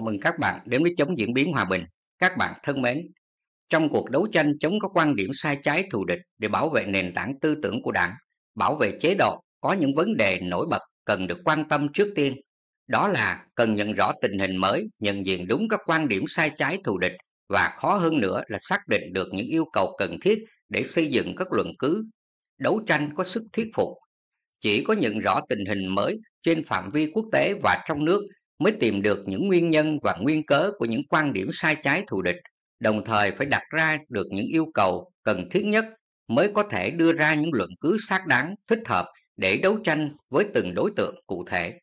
Mừng các bạn đến với chống diễn biến hòa bình. Các bạn thân mến, trong cuộc đấu tranh chống các quan điểm sai trái thù địch để bảo vệ nền tảng tư tưởng của đảng, bảo vệ chế độ, có những vấn đề nổi bật cần được quan tâm trước tiên. Đó là cần nhận rõ tình hình mới, nhận diện đúng các quan điểm sai trái thù địch và khó hơn nữa là xác định được những yêu cầu cần thiết để xây dựng các luận cứ, đấu tranh có sức thuyết phục. Chỉ có nhận rõ tình hình mới trên phạm vi quốc tế và trong nước mới tìm được những nguyên nhân và nguyên cớ của những quan điểm sai trái thù địch, đồng thời phải đặt ra được những yêu cầu cần thiết nhất mới có thể đưa ra những luận cứ xác đáng, thích hợp để đấu tranh với từng đối tượng cụ thể.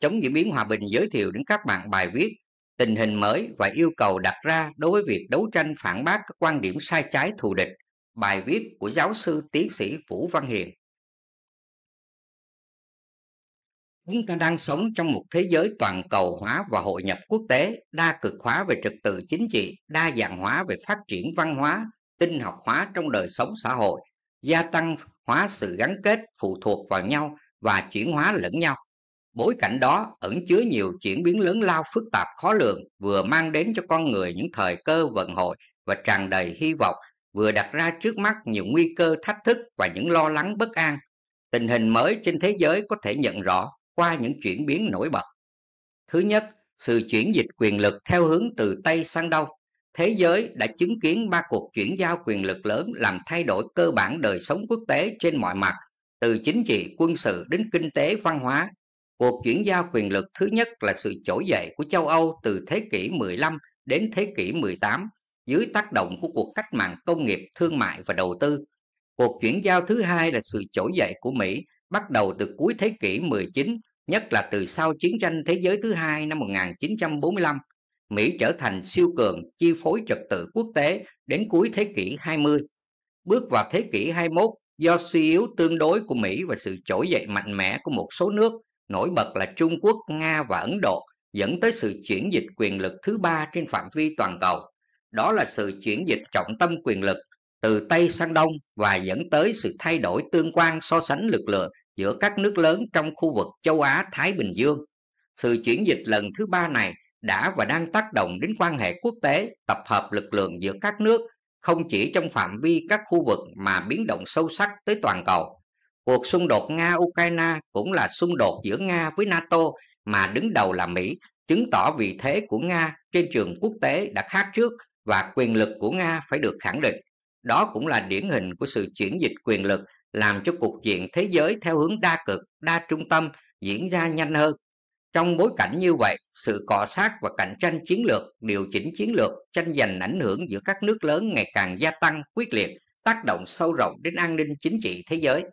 Chống diễn biến hòa bình giới thiệu đến các bạn bài viết tình hình mới và yêu cầu đặt ra đối với việc đấu tranh phản bác các quan điểm sai trái thù địch. Bài viết của giáo sư tiến sĩ Vũ Văn Hiền. Chúng ta đang sống trong một thế giới toàn cầu hóa và hội nhập quốc tế, đa cực hóa về trật tự chính trị, đa dạng hóa về phát triển văn hóa, tinh học hóa trong đời sống xã hội, gia tăng hóa sự gắn kết phụ thuộc vào nhau và chuyển hóa lẫn nhau. Bối cảnh đó ẩn chứa nhiều chuyển biến lớn lao phức tạp khó lường, vừa mang đến cho con người những thời cơ vận hội và tràn đầy hy vọng, vừa đặt ra trước mắt nhiều nguy cơ thách thức và những lo lắng bất an. Tình hình mới trên thế giới có thể nhận rõ qua những chuyển biến nổi bật. Thứ nhất, sự chuyển dịch quyền lực theo hướng từ Tây sang Đông. Thế giới đã chứng kiến ba cuộc chuyển giao quyền lực lớn làm thay đổi cơ bản đời sống quốc tế trên mọi mặt, từ chính trị, quân sự đến kinh tế, văn hóa. Cuộc chuyển giao quyền lực thứ nhất là sự trỗi dậy của châu Âu từ thế kỷ 15 đến thế kỷ 18 dưới tác động của cuộc cách mạng công nghiệp, thương mại và đầu tư. Cuộc chuyển giao thứ hai là sự trỗi dậy của Mỹ bắt đầu từ cuối thế kỷ 19, nhất là từ sau chiến tranh thế giới thứ hai năm 1945. Mỹ trở thành siêu cường chi phối trật tự quốc tế đến cuối thế kỷ 20. Bước vào thế kỷ 21, do suy yếu tương đối của Mỹ và sự trỗi dậy mạnh mẽ của một số nước, nổi bật là Trung Quốc, Nga và Ấn Độ, dẫn tới sự chuyển dịch quyền lực thứ ba trên phạm vi toàn cầu. Đó là sự chuyển dịch trọng tâm quyền lực từ Tây sang Đông và dẫn tới sự thay đổi tương quan so sánh lực lượng giữa các nước lớn trong khu vực châu Á Thái Bình Dương. Sự chuyển dịch lần thứ ba này đã và đang tác động đến quan hệ quốc tế, tập hợp lực lượng giữa các nước, không chỉ trong phạm vi các khu vực mà biến động sâu sắc tới toàn cầu. Cuộc xung đột Nga-Ukraine cũng là xung đột giữa Nga với NATO mà đứng đầu là Mỹ, chứng tỏ vị thế của Nga trên trường quốc tế đã khác trước và quyền lực của Nga phải được khẳng định. Đó cũng là điển hình của sự chuyển dịch quyền lực làm cho cuộc diện thế giới theo hướng đa cực, đa trung tâm diễn ra nhanh hơn. Trong bối cảnh như vậy, sự cọ sát và cạnh tranh chiến lược, điều chỉnh chiến lược, tranh giành ảnh hưởng giữa các nước lớn ngày càng gia tăng quyết liệt, tác động sâu rộng đến an ninh chính trị thế giới.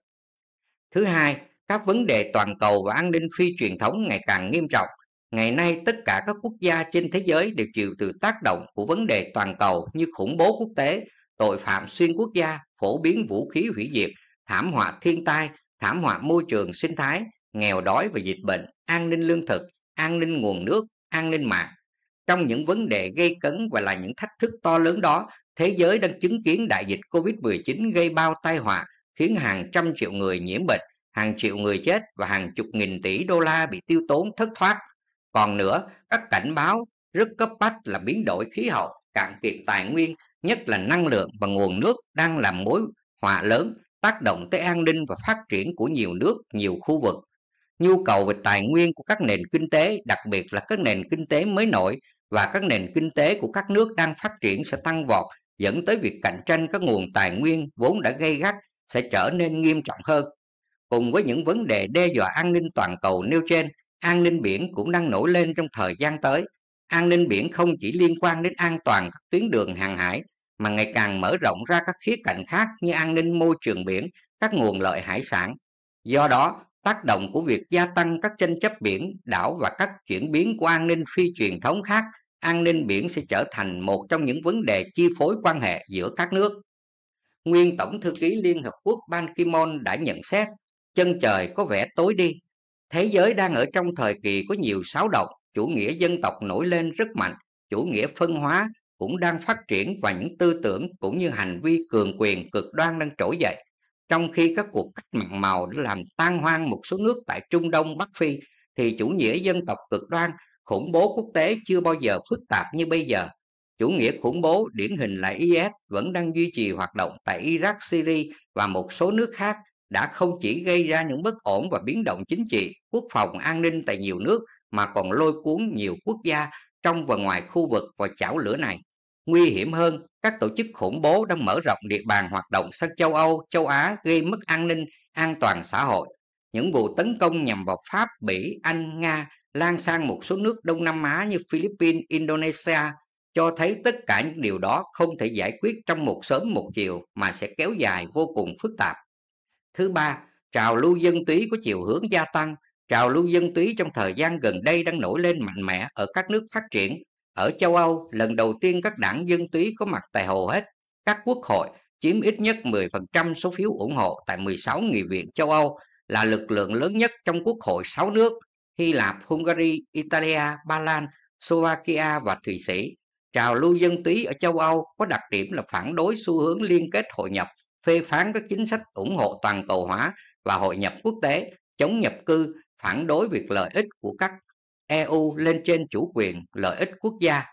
Thứ hai, các vấn đề toàn cầu và an ninh phi truyền thống ngày càng nghiêm trọng. Ngày nay, tất cả các quốc gia trên thế giới đều chịu từ tác động của vấn đề toàn cầu như khủng bố quốc tế, tội phạm xuyên quốc gia, phổ biến vũ khí hủy diệt, thảm họa thiên tai, thảm họa môi trường sinh thái, nghèo đói và dịch bệnh, an ninh lương thực, an ninh nguồn nước, an ninh mạng. Trong những vấn đề gây cấn và là những thách thức to lớn đó, thế giới đang chứng kiến đại dịch COVID-19 gây bao tai họa, khiến hàng trăm triệu người nhiễm bệnh, hàng triệu người chết và hàng chục nghìn tỷ đô la bị tiêu tốn thất thoát. Còn nữa, các cảnh báo rất cấp bách là biến đổi khí hậu, cạn kiệt tài nguyên, nhất là năng lượng và nguồn nước đang làm mối họa lớn tác động tới an ninh và phát triển của nhiều nước, nhiều khu vực. Nhu cầu về tài nguyên của các nền kinh tế, đặc biệt là các nền kinh tế mới nổi và các nền kinh tế của các nước đang phát triển sẽ tăng vọt, dẫn tới việc cạnh tranh các nguồn tài nguyên vốn đã gây gắt sẽ trở nên nghiêm trọng hơn. Cùng với những vấn đề đe dọa an ninh toàn cầu nêu trên, an ninh biển cũng đang nổi lên trong thời gian tới. An ninh biển không chỉ liên quan đến an toàn các tuyến đường hàng hải mà ngày càng mở rộng ra các khía cạnh khác như an ninh môi trường biển, các nguồn lợi hải sản. Do đó, tác động của việc gia tăng các tranh chấp biển, đảo và các chuyển biến của an ninh phi truyền thống khác, an ninh biển sẽ trở thành một trong những vấn đề chi phối quan hệ giữa các nước. Nguyên Tổng Thư ký Liên Hợp Quốc Ban Ki-moon đã nhận xét, chân trời có vẻ tối đi. Thế giới đang ở trong thời kỳ có nhiều xáo động, chủ nghĩa dân tộc nổi lên rất mạnh, chủ nghĩa phân hóa, cũng đang phát triển và những tư tưởng cũng như hành vi cường quyền cực đoan đang trỗi dậy. Trong khi các cuộc cách mạng màu đã làm tan hoang một số nước tại Trung Đông, Bắc Phi, thì chủ nghĩa dân tộc cực đoan khủng bố quốc tế chưa bao giờ phức tạp như bây giờ. Chủ nghĩa khủng bố điển hình là IS vẫn đang duy trì hoạt động tại Iraq, Syria và một số nước khác đã không chỉ gây ra những bất ổn và biến động chính trị, quốc phòng, an ninh tại nhiều nước mà còn lôi cuốn nhiều quốc gia trong và ngoài khu vực vào chảo lửa này. Nguy hiểm hơn, các tổ chức khủng bố đang mở rộng địa bàn hoạt động sang châu Âu, châu Á gây mất an ninh, an toàn xã hội. Những vụ tấn công nhằm vào Pháp, Bỉ, Anh, Nga lan sang một số nước Đông Nam Á như Philippines, Indonesia cho thấy tất cả những điều đó không thể giải quyết trong một sớm một chiều mà sẽ kéo dài vô cùng phức tạp. Thứ ba, trào lưu dân túy có chiều hướng gia tăng. Trào lưu dân túy trong thời gian gần đây đang nổi lên mạnh mẽ ở các nước phát triển. Ở châu Âu, lần đầu tiên các đảng dân túy có mặt tại hầu hết các quốc hội chiếm ít nhất 10% số phiếu ủng hộ tại 16 nghị viện châu Âu là lực lượng lớn nhất trong quốc hội 6 nước Hy Lạp, Hungary, Italia, Ba Lan, Slovakia và Thụy Sĩ. Trào lưu dân túy ở châu Âu có đặc điểm là phản đối xu hướng liên kết hội nhập phê phán các chính sách ủng hộ toàn cầu hóa và hội nhập quốc tế, chống nhập cư, phản đối việc lợi ích của các EU lên trên chủ quyền, lợi ích quốc gia.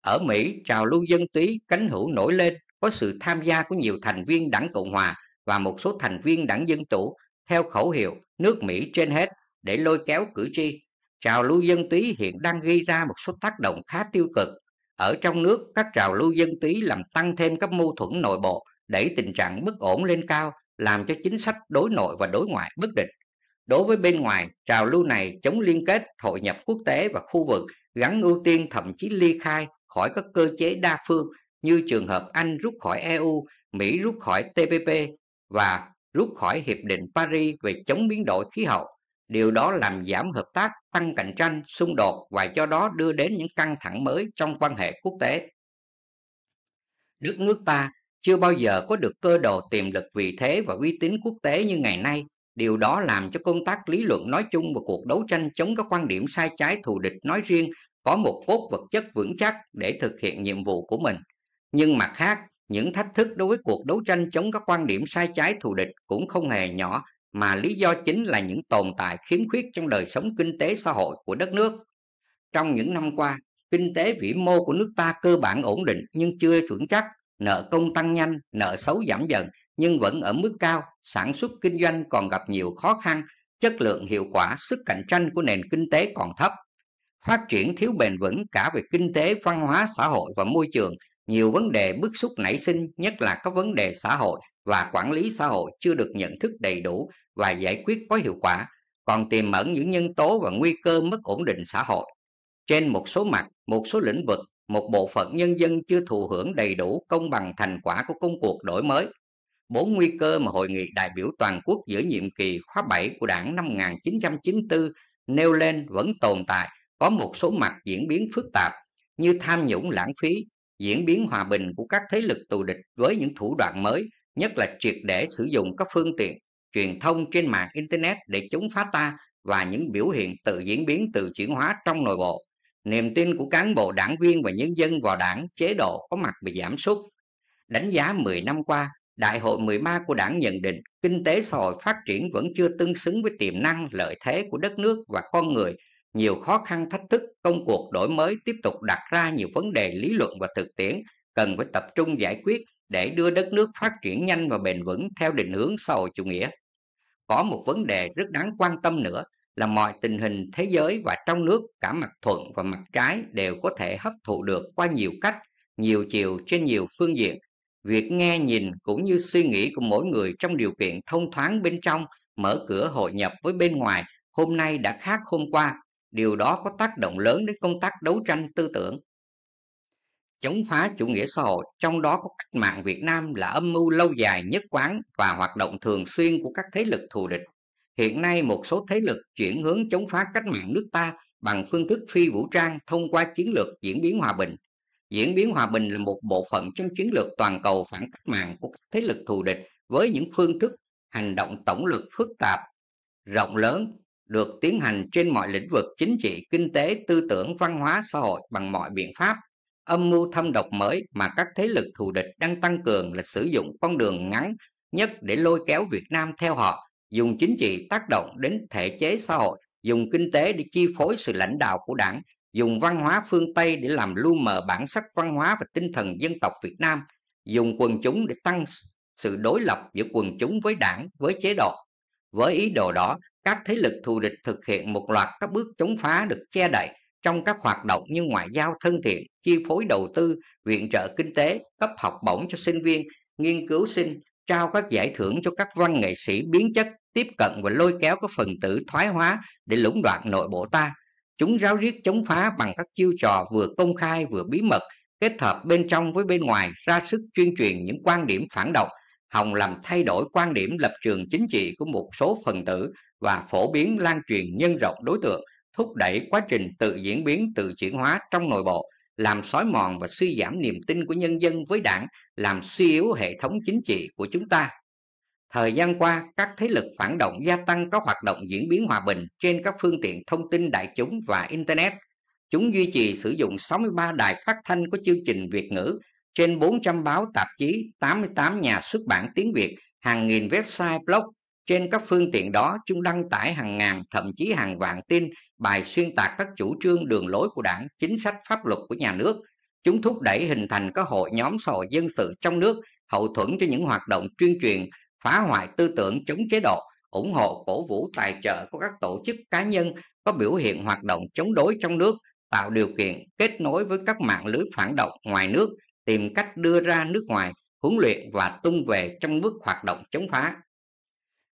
Ở Mỹ, trào lưu dân túy cánh hữu nổi lên có sự tham gia của nhiều thành viên đảng Cộng Hòa và một số thành viên đảng Dân Chủ theo khẩu hiệu nước Mỹ trên hết để lôi kéo cử tri. Trào lưu dân túy hiện đang gây ra một số tác động khá tiêu cực. Ở trong nước, các trào lưu dân túy làm tăng thêm các mâu thuẫn nội bộ đẩy tình trạng bất ổn lên cao, làm cho chính sách đối nội và đối ngoại bất định. Đối với bên ngoài, trào lưu này chống liên kết, hội nhập quốc tế và khu vực gắn ưu tiên thậm chí ly khai khỏi các cơ chế đa phương như trường hợp Anh rút khỏi EU, Mỹ rút khỏi TPP và rút khỏi Hiệp định Paris về chống biến đổi khí hậu. Điều đó làm giảm hợp tác, tăng cạnh tranh, xung đột và do đó đưa đến những căng thẳng mới trong quan hệ quốc tế. Đất nước ta chưa bao giờ có được cơ đồ tiềm lực vị thế và uy tín quốc tế như ngày nay. Điều đó làm cho công tác lý luận nói chung và cuộc đấu tranh chống các quan điểm sai trái thù địch nói riêng có một cốt vật chất vững chắc để thực hiện nhiệm vụ của mình. Nhưng mặt khác, những thách thức đối với cuộc đấu tranh chống các quan điểm sai trái thù địch cũng không hề nhỏ, mà lý do chính là những tồn tại khiếm khuyết trong đời sống kinh tế xã hội của đất nước. Trong những năm qua, kinh tế vĩ mô của nước ta cơ bản ổn định nhưng chưa vững chắc nợ công tăng nhanh, nợ xấu giảm dần nhưng vẫn ở mức cao, sản xuất kinh doanh còn gặp nhiều khó khăn, chất lượng hiệu quả, sức cạnh tranh của nền kinh tế còn thấp. Phát triển thiếu bền vững cả về kinh tế, văn hóa, xã hội và môi trường, nhiều vấn đề bức xúc nảy sinh, nhất là các vấn đề xã hội và quản lý xã hội chưa được nhận thức đầy đủ và giải quyết có hiệu quả, còn tiềm ẩn những nhân tố và nguy cơ mất ổn định xã hội. Trên một số mặt, một số lĩnh vực một bộ phận nhân dân chưa thụ hưởng đầy đủ công bằng thành quả của công cuộc đổi mới. Bốn nguy cơ mà Hội nghị đại biểu toàn quốc giữa nhiệm kỳ khóa 7 của đảng năm 1994 nêu lên vẫn tồn tại, có một số mặt diễn biến phức tạp như tham nhũng lãng phí, diễn biến hòa bình của các thế lực tù địch với những thủ đoạn mới, nhất là triệt để sử dụng các phương tiện truyền thông trên mạng Internet để chống phá ta và những biểu hiện tự diễn biến tự chuyển hóa trong nội bộ niềm tin của cán bộ đảng viên và nhân dân vào đảng chế độ có mặt bị giảm sút. Đánh giá 10 năm qua, Đại hội 13 của đảng nhận định kinh tế xã hội phát triển vẫn chưa tương xứng với tiềm năng lợi thế của đất nước và con người. Nhiều khó khăn thách thức, công cuộc đổi mới tiếp tục đặt ra nhiều vấn đề lý luận và thực tiễn cần phải tập trung giải quyết để đưa đất nước phát triển nhanh và bền vững theo định hướng xã hội chủ nghĩa. Có một vấn đề rất đáng quan tâm nữa là mọi tình hình thế giới và trong nước cả mặt thuận và mặt trái đều có thể hấp thụ được qua nhiều cách, nhiều chiều trên nhiều phương diện. Việc nghe nhìn cũng như suy nghĩ của mỗi người trong điều kiện thông thoáng bên trong, mở cửa hội nhập với bên ngoài hôm nay đã khác hôm qua. Điều đó có tác động lớn đến công tác đấu tranh tư tưởng. Chống phá chủ nghĩa xã hội, trong đó có cách mạng Việt Nam là âm mưu lâu dài nhất quán và hoạt động thường xuyên của các thế lực thù địch Hiện nay một số thế lực chuyển hướng chống phá cách mạng nước ta bằng phương thức phi vũ trang thông qua chiến lược diễn biến hòa bình. Diễn biến hòa bình là một bộ phận trong chiến lược toàn cầu phản cách mạng của các thế lực thù địch với những phương thức hành động tổng lực phức tạp, rộng lớn, được tiến hành trên mọi lĩnh vực chính trị, kinh tế, tư tưởng, văn hóa, xã hội bằng mọi biện pháp. Âm mưu thâm độc mới mà các thế lực thù địch đang tăng cường là sử dụng con đường ngắn nhất để lôi kéo Việt Nam theo họ dùng chính trị tác động đến thể chế xã hội, dùng kinh tế để chi phối sự lãnh đạo của đảng, dùng văn hóa phương Tây để làm lu mờ bản sắc văn hóa và tinh thần dân tộc Việt Nam, dùng quần chúng để tăng sự đối lập giữa quần chúng với đảng, với chế độ. Với ý đồ đó, các thế lực thù địch thực hiện một loạt các bước chống phá được che đậy trong các hoạt động như ngoại giao thân thiện, chi phối đầu tư, viện trợ kinh tế, cấp học bổng cho sinh viên, nghiên cứu sinh, trao các giải thưởng cho các văn nghệ sĩ biến chất, tiếp cận và lôi kéo các phần tử thoái hóa để lũng đoạn nội bộ ta. Chúng ráo riết chống phá bằng các chiêu trò vừa công khai vừa bí mật, kết hợp bên trong với bên ngoài ra sức tuyên truyền những quan điểm phản động, hòng làm thay đổi quan điểm lập trường chính trị của một số phần tử và phổ biến lan truyền nhân rộng đối tượng, thúc đẩy quá trình tự diễn biến tự chuyển hóa trong nội bộ, làm xói mòn và suy giảm niềm tin của nhân dân với đảng, làm suy yếu hệ thống chính trị của chúng ta. Thời gian qua, các thế lực phản động gia tăng các hoạt động diễn biến hòa bình trên các phương tiện thông tin đại chúng và Internet. Chúng duy trì sử dụng 63 đài phát thanh có chương trình Việt ngữ, trên 400 báo tạp chí, 88 nhà xuất bản tiếng Việt, hàng nghìn website blog. Trên các phương tiện đó, chúng đăng tải hàng ngàn, thậm chí hàng vạn tin, bài xuyên tạc các chủ trương đường lối của đảng, chính sách pháp luật của nhà nước. Chúng thúc đẩy hình thành các hội nhóm xã hội dân sự trong nước, hậu thuẫn cho những hoạt động tuyên truyền phá hoại tư tưởng chống chế độ, ủng hộ cổ vũ tài trợ của các tổ chức cá nhân có biểu hiện hoạt động chống đối trong nước, tạo điều kiện kết nối với các mạng lưới phản động ngoài nước, tìm cách đưa ra nước ngoài, huấn luyện và tung về trong bước hoạt động chống phá.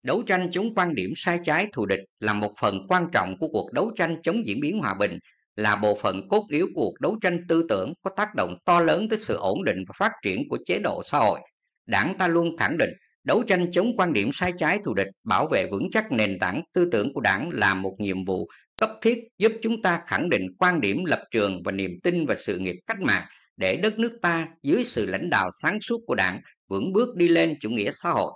Đấu tranh chống quan điểm sai trái thù địch là một phần quan trọng của cuộc đấu tranh chống diễn biến hòa bình, là bộ phận cốt yếu của cuộc đấu tranh tư tưởng có tác động to lớn tới sự ổn định và phát triển của chế độ xã hội. Đảng ta luôn khẳng định Đấu tranh chống quan điểm sai trái thù địch, bảo vệ vững chắc nền tảng tư tưởng của đảng là một nhiệm vụ cấp thiết giúp chúng ta khẳng định quan điểm lập trường và niềm tin và sự nghiệp cách mạng để đất nước ta dưới sự lãnh đạo sáng suốt của đảng vững bước đi lên chủ nghĩa xã hội.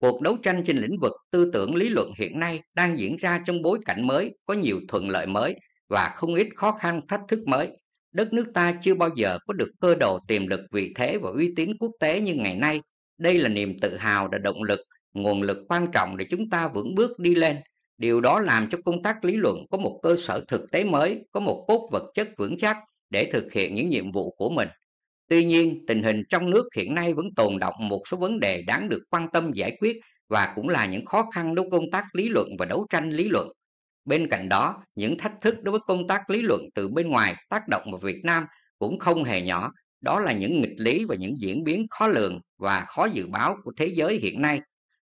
Cuộc đấu tranh trên lĩnh vực tư tưởng lý luận hiện nay đang diễn ra trong bối cảnh mới, có nhiều thuận lợi mới và không ít khó khăn thách thức mới. Đất nước ta chưa bao giờ có được cơ đồ tiềm lực vị thế và uy tín quốc tế như ngày nay đây là niềm tự hào là động lực, nguồn lực quan trọng để chúng ta vững bước đi lên. Điều đó làm cho công tác lý luận có một cơ sở thực tế mới, có một cốt vật chất vững chắc để thực hiện những nhiệm vụ của mình. Tuy nhiên, tình hình trong nước hiện nay vẫn tồn động một số vấn đề đáng được quan tâm giải quyết và cũng là những khó khăn đối với công tác lý luận và đấu tranh lý luận. Bên cạnh đó, những thách thức đối với công tác lý luận từ bên ngoài tác động vào Việt Nam cũng không hề nhỏ đó là những nghịch lý và những diễn biến khó lường và khó dự báo của thế giới hiện nay.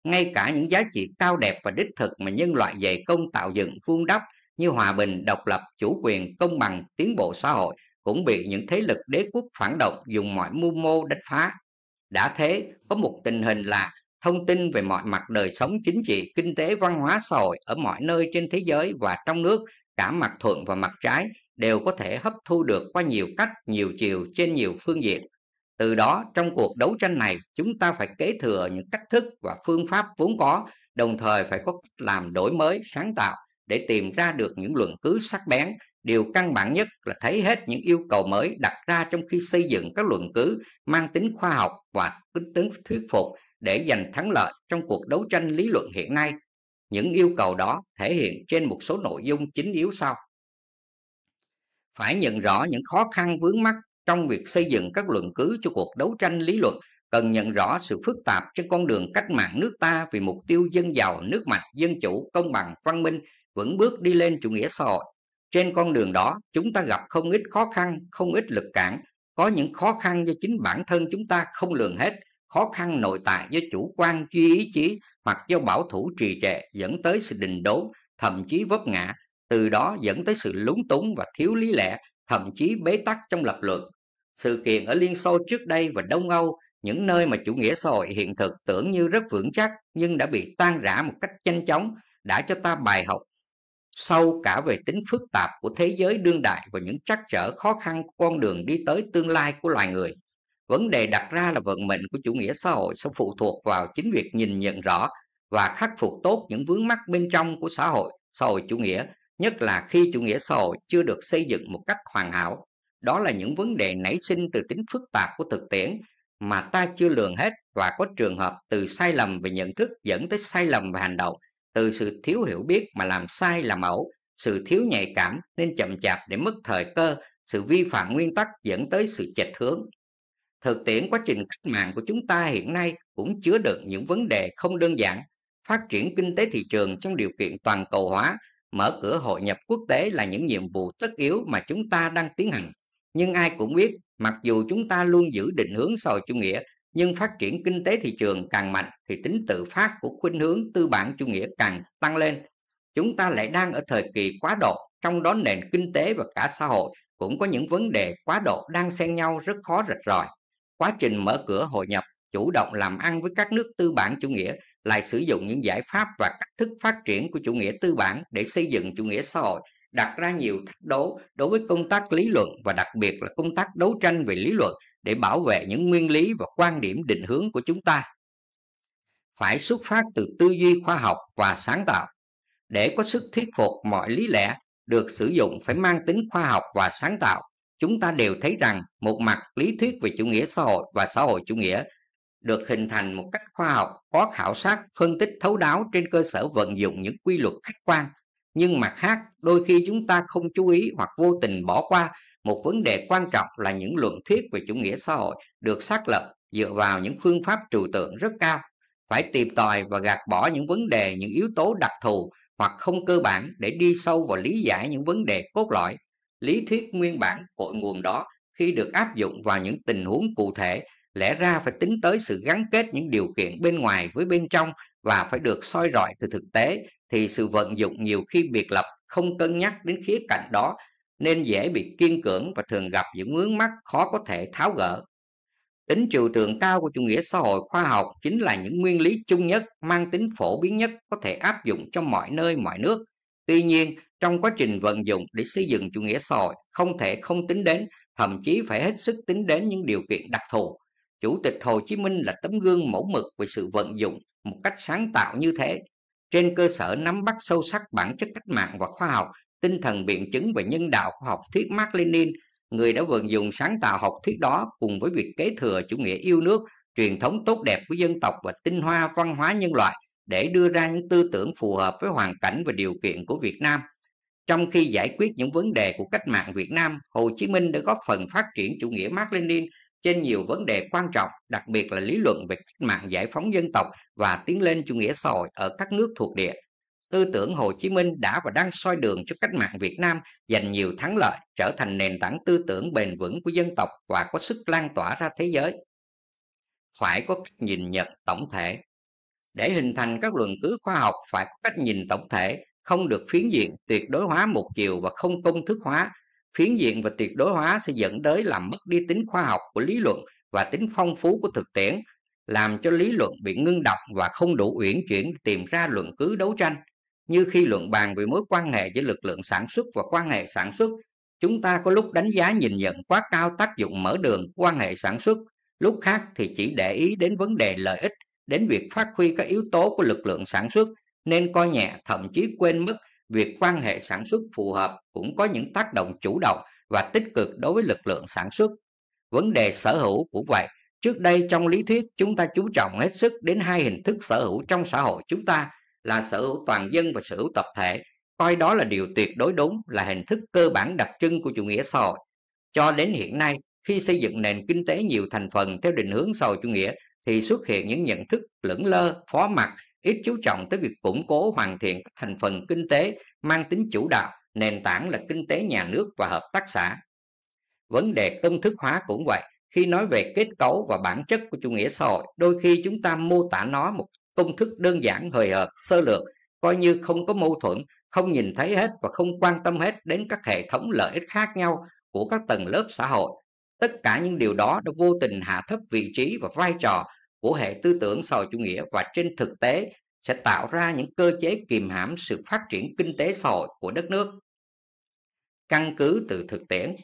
Ngay cả những giá trị cao đẹp và đích thực mà nhân loại dày công tạo dựng vun đắp như hòa bình, độc lập, chủ quyền, công bằng, tiến bộ xã hội cũng bị những thế lực đế quốc phản động dùng mọi mưu mô đánh phá. Đã thế, có một tình hình là thông tin về mọi mặt đời sống chính trị, kinh tế, văn hóa xã hội ở mọi nơi trên thế giới và trong nước, cả mặt thuận và mặt trái, đều có thể hấp thu được qua nhiều cách, nhiều chiều trên nhiều phương diện. Từ đó, trong cuộc đấu tranh này, chúng ta phải kế thừa những cách thức và phương pháp vốn có, đồng thời phải có cách làm đổi mới, sáng tạo để tìm ra được những luận cứ sắc bén. Điều căn bản nhất là thấy hết những yêu cầu mới đặt ra trong khi xây dựng các luận cứ mang tính khoa học và tính thuyết phục để giành thắng lợi trong cuộc đấu tranh lý luận hiện nay. Những yêu cầu đó thể hiện trên một số nội dung chính yếu sau phải nhận rõ những khó khăn vướng mắt trong việc xây dựng các luận cứ cho cuộc đấu tranh lý luận cần nhận rõ sự phức tạp trên con đường cách mạng nước ta vì mục tiêu dân giàu, nước mạnh, dân chủ, công bằng, văn minh, vững bước đi lên chủ nghĩa xã hội. Trên con đường đó, chúng ta gặp không ít khó khăn, không ít lực cản, có những khó khăn do chính bản thân chúng ta không lường hết, khó khăn nội tại do chủ quan duy ý chí hoặc do bảo thủ trì trệ dẫn tới sự đình đốn, thậm chí vấp ngã, từ đó dẫn tới sự lúng túng và thiếu lý lẽ, thậm chí bế tắc trong lập luận. Sự kiện ở Liên Xô trước đây và Đông Âu, những nơi mà chủ nghĩa xã hội hiện thực tưởng như rất vững chắc nhưng đã bị tan rã một cách nhanh chóng, đã cho ta bài học sâu cả về tính phức tạp của thế giới đương đại và những trắc trở khó khăn của con đường đi tới tương lai của loài người. Vấn đề đặt ra là vận mệnh của chủ nghĩa xã hội sẽ phụ thuộc vào chính việc nhìn nhận rõ và khắc phục tốt những vướng mắc bên trong của xã hội, xã hội chủ nghĩa nhất là khi chủ nghĩa xã hội chưa được xây dựng một cách hoàn hảo. Đó là những vấn đề nảy sinh từ tính phức tạp của thực tiễn mà ta chưa lường hết và có trường hợp từ sai lầm về nhận thức dẫn tới sai lầm về hành động, từ sự thiếu hiểu biết mà làm sai làm ẩu, sự thiếu nhạy cảm nên chậm chạp để mất thời cơ, sự vi phạm nguyên tắc dẫn tới sự chệch hướng. Thực tiễn quá trình cách mạng của chúng ta hiện nay cũng chứa đựng những vấn đề không đơn giản. Phát triển kinh tế thị trường trong điều kiện toàn cầu hóa, mở cửa hội nhập quốc tế là những nhiệm vụ tất yếu mà chúng ta đang tiến hành. Nhưng ai cũng biết, mặc dù chúng ta luôn giữ định hướng xã hội chủ nghĩa, nhưng phát triển kinh tế thị trường càng mạnh thì tính tự phát của khuynh hướng tư bản chủ nghĩa càng tăng lên. Chúng ta lại đang ở thời kỳ quá độ, trong đó nền kinh tế và cả xã hội cũng có những vấn đề quá độ đang xen nhau rất khó rạch ròi. Quá trình mở cửa hội nhập, chủ động làm ăn với các nước tư bản chủ nghĩa lại sử dụng những giải pháp và cách thức phát triển của chủ nghĩa tư bản để xây dựng chủ nghĩa xã hội đặt ra nhiều thách đố đối với công tác lý luận và đặc biệt là công tác đấu tranh về lý luận để bảo vệ những nguyên lý và quan điểm định hướng của chúng ta. Phải xuất phát từ tư duy khoa học và sáng tạo. Để có sức thuyết phục mọi lý lẽ được sử dụng phải mang tính khoa học và sáng tạo. Chúng ta đều thấy rằng một mặt lý thuyết về chủ nghĩa xã hội và xã hội chủ nghĩa được hình thành một cách khoa học, có khảo sát, phân tích thấu đáo trên cơ sở vận dụng những quy luật khách quan. Nhưng mặt khác đôi khi chúng ta không chú ý hoặc vô tình bỏ qua một vấn đề quan trọng là những luận thuyết về chủ nghĩa xã hội được xác lập dựa vào những phương pháp trừu tượng rất cao. Phải tìm tòi và gạt bỏ những vấn đề những yếu tố đặc thù hoặc không cơ bản để đi sâu vào lý giải những vấn đề cốt lõi lý thuyết nguyên bản cội nguồn đó khi được áp dụng vào những tình huống cụ thể lẽ ra phải tính tới sự gắn kết những điều kiện bên ngoài với bên trong và phải được soi rọi từ thực tế thì sự vận dụng nhiều khi biệt lập không cân nhắc đến khía cạnh đó nên dễ bị kiên cưỡng và thường gặp những vướng mắc khó có thể tháo gỡ. Tính trừu tượng cao của chủ nghĩa xã hội khoa học chính là những nguyên lý chung nhất, mang tính phổ biến nhất có thể áp dụng cho mọi nơi mọi nước. Tuy nhiên, trong quá trình vận dụng để xây dựng chủ nghĩa xã hội, không thể không tính đến, thậm chí phải hết sức tính đến những điều kiện đặc thù. Chủ tịch Hồ Chí Minh là tấm gương mẫu mực về sự vận dụng một cách sáng tạo như thế trên cơ sở nắm bắt sâu sắc bản chất cách mạng và khoa học, tinh thần biện chứng và nhân đạo của học thuyết Mark Lenin, người đã vận dụng sáng tạo học thuyết đó cùng với việc kế thừa chủ nghĩa yêu nước, truyền thống tốt đẹp của dân tộc và tinh hoa văn hóa nhân loại để đưa ra những tư tưởng phù hợp với hoàn cảnh và điều kiện của Việt Nam. Trong khi giải quyết những vấn đề của cách mạng Việt Nam, Hồ Chí Minh đã góp phần phát triển chủ nghĩa Mác Lenin trên nhiều vấn đề quan trọng, đặc biệt là lý luận về cách mạng giải phóng dân tộc và tiến lên chủ nghĩa xã hội ở các nước thuộc địa. Tư tưởng Hồ Chí Minh đã và đang soi đường cho cách mạng Việt Nam giành nhiều thắng lợi, trở thành nền tảng tư tưởng bền vững của dân tộc và có sức lan tỏa ra thế giới. Phải có cách nhìn nhận tổng thể. Để hình thành các luận cứ khoa học phải có cách nhìn tổng thể, không được phiến diện, tuyệt đối hóa một chiều và không công thức hóa, phiến diện và tuyệt đối hóa sẽ dẫn tới làm mất đi tính khoa học của lý luận và tính phong phú của thực tiễn, làm cho lý luận bị ngưng đọng và không đủ uyển chuyển tìm ra luận cứ đấu tranh. Như khi luận bàn về mối quan hệ giữa lực lượng sản xuất và quan hệ sản xuất, chúng ta có lúc đánh giá nhìn nhận quá cao tác dụng mở đường quan hệ sản xuất, lúc khác thì chỉ để ý đến vấn đề lợi ích, đến việc phát huy các yếu tố của lực lượng sản xuất, nên coi nhẹ thậm chí quên mất việc quan hệ sản xuất phù hợp cũng có những tác động chủ động và tích cực đối với lực lượng sản xuất. Vấn đề sở hữu cũng vậy. Trước đây trong lý thuyết chúng ta chú trọng hết sức đến hai hình thức sở hữu trong xã hội chúng ta là sở hữu toàn dân và sở hữu tập thể, coi đó là điều tuyệt đối đúng, là hình thức cơ bản đặc trưng của chủ nghĩa xã hội. Cho đến hiện nay, khi xây dựng nền kinh tế nhiều thành phần theo định hướng xã hội chủ nghĩa thì xuất hiện những nhận thức lẫn lơ, phó mặt ít chú trọng tới việc củng cố hoàn thiện các thành phần kinh tế mang tính chủ đạo, nền tảng là kinh tế nhà nước và hợp tác xã. Vấn đề công thức hóa cũng vậy, khi nói về kết cấu và bản chất của chủ nghĩa xã hội, đôi khi chúng ta mô tả nó một công thức đơn giản hời hợt, sơ lược, coi như không có mâu thuẫn, không nhìn thấy hết và không quan tâm hết đến các hệ thống lợi ích khác nhau của các tầng lớp xã hội. Tất cả những điều đó đã vô tình hạ thấp vị trí và vai trò của hệ tư tưởng xã hội chủ nghĩa và trên thực tế sẽ tạo ra những cơ chế kìm hãm sự phát triển kinh tế xã hội của đất nước. Căn cứ từ thực tiễn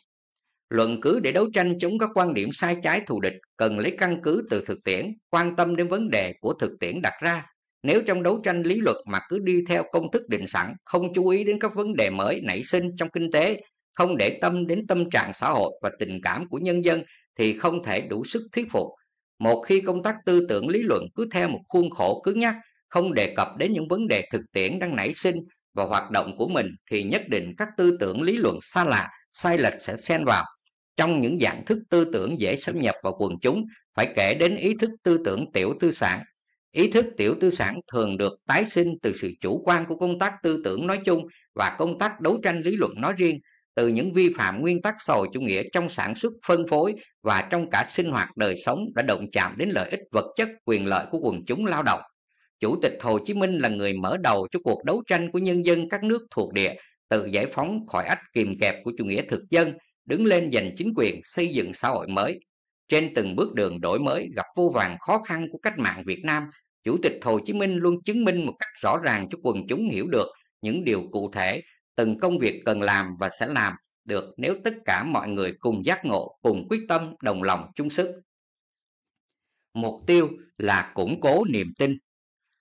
Luận cứ để đấu tranh chống các quan điểm sai trái thù địch cần lấy căn cứ từ thực tiễn, quan tâm đến vấn đề của thực tiễn đặt ra. Nếu trong đấu tranh lý luật mà cứ đi theo công thức định sẵn, không chú ý đến các vấn đề mới nảy sinh trong kinh tế, không để tâm đến tâm trạng xã hội và tình cảm của nhân dân thì không thể đủ sức thuyết phục một khi công tác tư tưởng lý luận cứ theo một khuôn khổ cứng nhắc, không đề cập đến những vấn đề thực tiễn đang nảy sinh và hoạt động của mình thì nhất định các tư tưởng lý luận xa lạ, sai lệch sẽ xen vào. Trong những dạng thức tư tưởng dễ xâm nhập vào quần chúng, phải kể đến ý thức tư tưởng tiểu tư sản. Ý thức tiểu tư sản thường được tái sinh từ sự chủ quan của công tác tư tưởng nói chung và công tác đấu tranh lý luận nói riêng, từ những vi phạm nguyên tắc xã hội chủ nghĩa trong sản xuất phân phối và trong cả sinh hoạt đời sống đã động chạm đến lợi ích vật chất quyền lợi của quần chúng lao động. Chủ tịch Hồ Chí Minh là người mở đầu cho cuộc đấu tranh của nhân dân các nước thuộc địa tự giải phóng khỏi ách kìm kẹp của chủ nghĩa thực dân, đứng lên giành chính quyền, xây dựng xã hội mới. Trên từng bước đường đổi mới gặp vô vàng khó khăn của cách mạng Việt Nam, Chủ tịch Hồ Chí Minh luôn chứng minh một cách rõ ràng cho quần chúng hiểu được những điều cụ thể, từng công việc cần làm và sẽ làm được nếu tất cả mọi người cùng giác ngộ, cùng quyết tâm, đồng lòng, chung sức. Mục tiêu là củng cố niềm tin.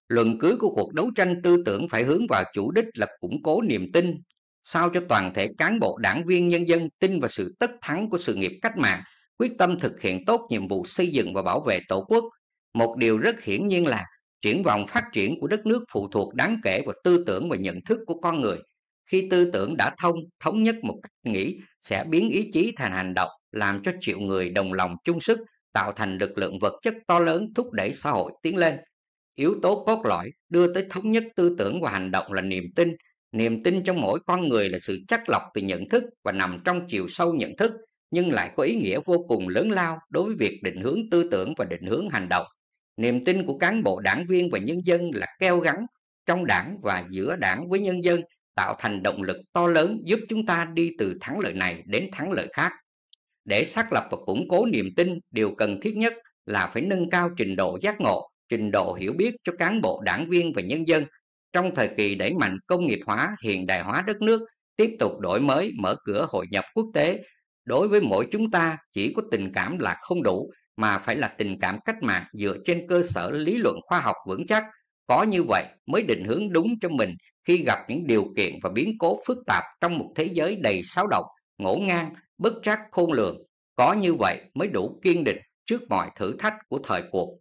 Luận cứ của cuộc đấu tranh tư tưởng phải hướng vào chủ đích là củng cố niềm tin, sao cho toàn thể cán bộ đảng viên nhân dân tin vào sự tất thắng của sự nghiệp cách mạng, quyết tâm thực hiện tốt nhiệm vụ xây dựng và bảo vệ Tổ quốc. Một điều rất hiển nhiên là triển vọng phát triển của đất nước phụ thuộc đáng kể vào tư tưởng và nhận thức của con người. Khi tư tưởng đã thông, thống nhất một cách nghĩ, sẽ biến ý chí thành hành động, làm cho triệu người đồng lòng chung sức, tạo thành lực lượng vật chất to lớn thúc đẩy xã hội tiến lên. Yếu tố cốt lõi đưa tới thống nhất tư tưởng và hành động là niềm tin. Niềm tin trong mỗi con người là sự chắc lọc từ nhận thức và nằm trong chiều sâu nhận thức, nhưng lại có ý nghĩa vô cùng lớn lao đối với việc định hướng tư tưởng và định hướng hành động. Niềm tin của cán bộ đảng viên và nhân dân là keo gắn trong đảng và giữa đảng với nhân dân tạo thành động lực to lớn giúp chúng ta đi từ thắng lợi này đến thắng lợi khác. Để xác lập và củng cố niềm tin, điều cần thiết nhất là phải nâng cao trình độ giác ngộ, trình độ hiểu biết cho cán bộ đảng viên và nhân dân trong thời kỳ đẩy mạnh công nghiệp hóa, hiện đại hóa đất nước, tiếp tục đổi mới, mở cửa hội nhập quốc tế. Đối với mỗi chúng ta, chỉ có tình cảm là không đủ, mà phải là tình cảm cách mạng dựa trên cơ sở lý luận khoa học vững chắc. Có như vậy mới định hướng đúng cho mình khi gặp những điều kiện và biến cố phức tạp trong một thế giới đầy xáo động, ngổ ngang, bất trắc khôn lường. Có như vậy mới đủ kiên định trước mọi thử thách của thời cuộc.